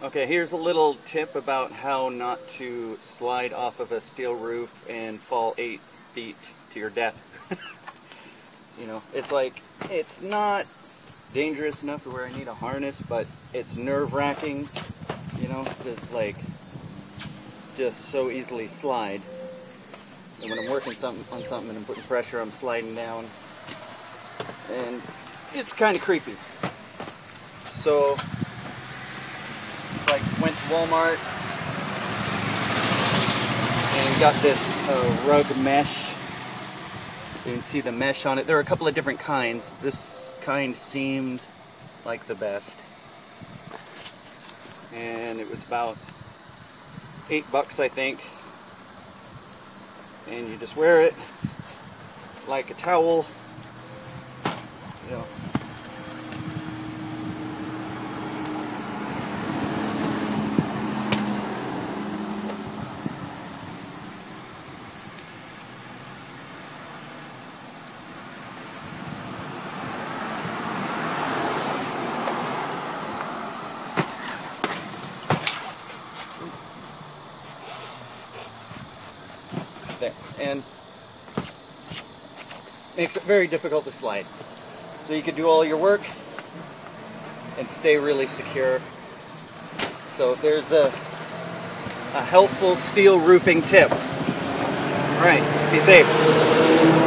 Okay, here's a little tip about how not to slide off of a steel roof and fall eight feet to your death. you know, it's like, it's not dangerous enough to where I need a harness, but it's nerve-wracking, you know, to like, just so easily slide. And when I'm working something on something and I'm putting pressure, I'm sliding down. And it's kind of creepy. So like went to Walmart and got this uh, rug mesh. You can see the mesh on it. There are a couple of different kinds. This kind seemed like the best. And it was about eight bucks, I think. And you just wear it like a towel. You know, there and makes it very difficult to slide. So you can do all your work and stay really secure. So there's a, a helpful steel roofing tip. All right, be safe.